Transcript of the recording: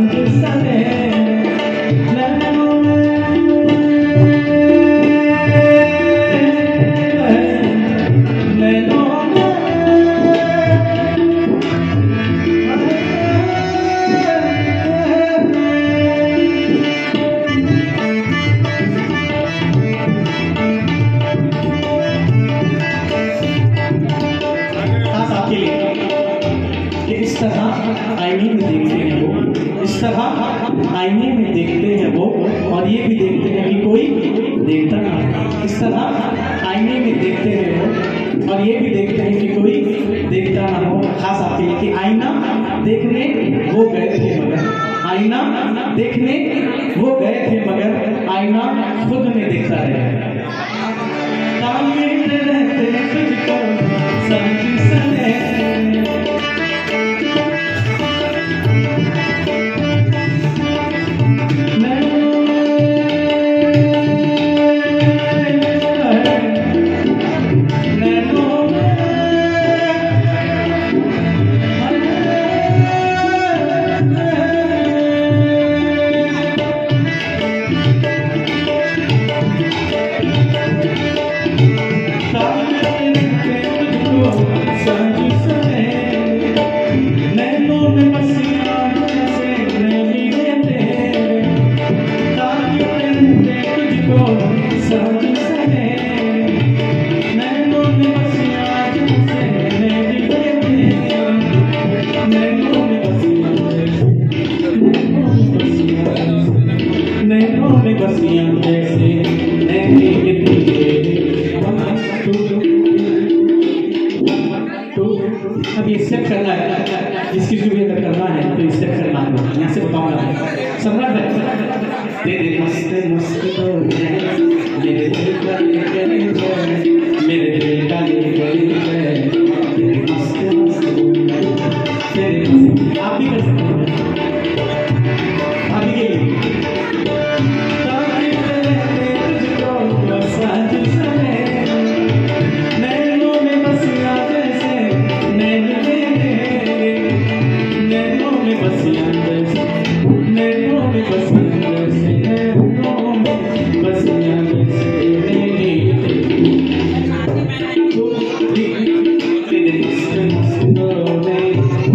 I'm just a man. इस आईने में देखते हैं वो। इस तरह आईने में देखते हैं वो और ये भी देखते हैं कि कोई देखता ना इस तरह आईने में देखते हैं वो और ये भी देखते हैं कि कोई देखता ना हो। खास आपके लिए कि आईना देखने वो गए थे मगर। आईना देखने वो गए थे मगर। आईना खुद में देखता है तामीर रहते में बसियाँ तो अब ये स्टेप करना है। जिसकी भी अगर करना है तो स्टेप करना है। यहाँ से बताऊँगा। सम्राट तेरे मस्त मस्त तो मेरे दिल ये करीब है। मेरे दिल ये करीब है। तेरे मस्त मस्त तेरे आप भी कर सकते हैं। distance, not only